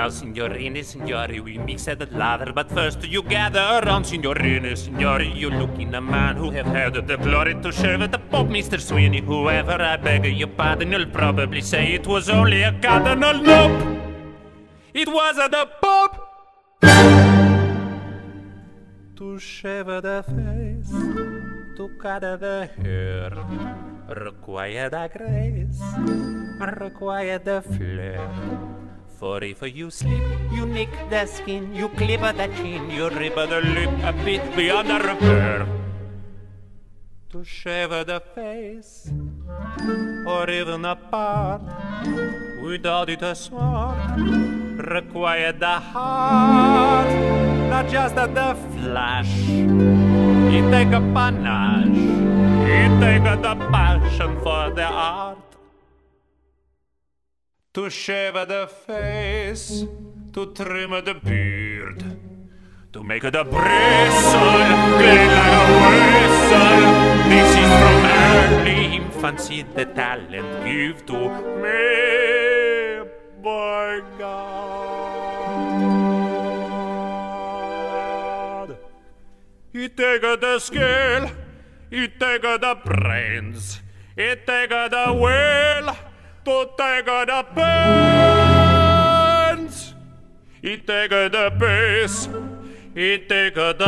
Now, signorini, signori, we mix at the lather, but first you gather around, signorini, signori. You look in a man who have had the glory to with the Pope, Mr. Sweeney. Whoever I beg your pardon, you'll probably say it was only a cardinal. Nope, it was at the pub. To shave the face, to cut the hair, required a grace, required a flair. For if you sleep, you nick the skin, you clip the chin, you rip the lip a bit beyond the repair. To shave the face, or even a part, without it a smart, require the heart, not just the flesh. It take a panache, it take the passion for the art. To shave the face, to trim the beard, to make the bristle clean like a whistle. This is from early infancy the talent give to me by God. He take the skill, he take the brains, he take the will to take the pens. He take the pace, he take the